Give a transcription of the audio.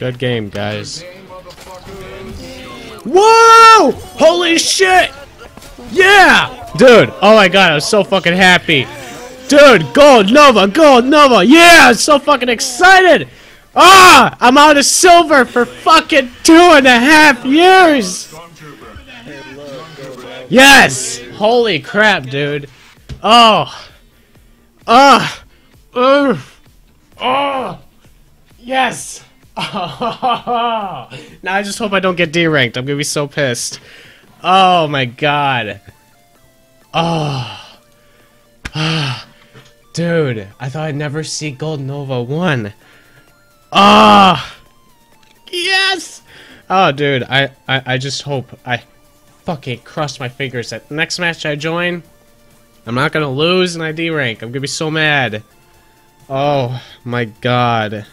Good game, guys. Whoa! Holy shit! Yeah! Dude, oh my god, I was so fucking happy. Dude, Gold Nova, Gold Nova, yeah! I'm so fucking excited! Ah! I'm out of silver for fucking two and a half years! Yes! Holy crap, dude. Oh. Ah. Uh. Oh. Yes. now I just hope I don't get deranked. I'm gonna be so pissed. Oh my god. Oh. Ah. Dude, I thought I'd never see Gold Nova 1. Ah. Yes! Oh, dude, I, I, I just hope I fucking cross my fingers that next match I join, I'm not gonna lose and I derank. I'm gonna be so mad. Oh my god.